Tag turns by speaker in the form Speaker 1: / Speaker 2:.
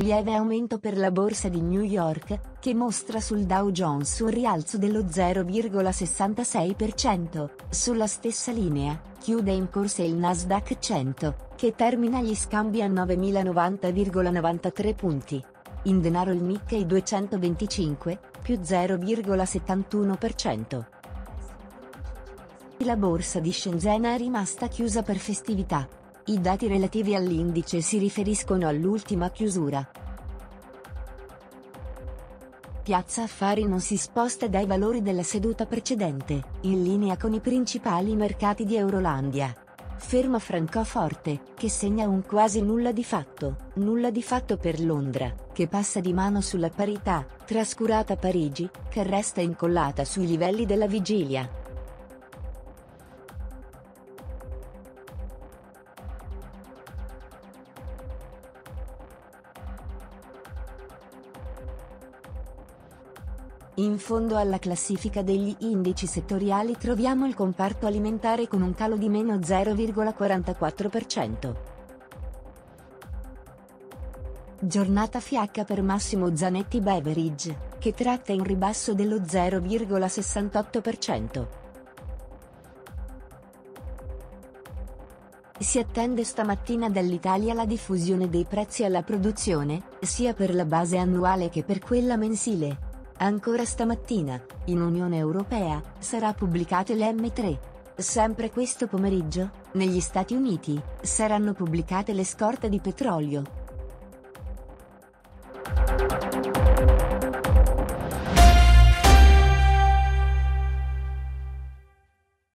Speaker 1: lieve aumento per la borsa di New York, che mostra sul Dow Jones un rialzo dello 0,66%. Sulla stessa linea, chiude in corsa il Nasdaq 100, che termina gli scambi a 9.090,93 punti. In denaro il Nikkei 225, più 0,71%. La borsa di Shenzhen è rimasta chiusa per festività. I dati relativi all'indice si riferiscono all'ultima chiusura. Piazza Affari non si sposta dai valori della seduta precedente, in linea con i principali mercati di Eurolandia. Ferma Francoforte, che segna un quasi nulla di fatto, nulla di fatto per Londra, che passa di mano sulla parità, trascurata Parigi, che resta incollata sui livelli della vigilia. In fondo alla classifica degli indici settoriali troviamo il comparto alimentare con un calo di meno 0,44%. Giornata fiacca per Massimo Zanetti Beverage, che tratta in ribasso dello 0,68%. Si attende stamattina dall'Italia la diffusione dei prezzi alla produzione, sia per la base annuale che per quella mensile. Ancora stamattina, in Unione Europea, sarà pubblicato l'M3. Sempre questo pomeriggio, negli Stati Uniti, saranno pubblicate le scorte di petrolio,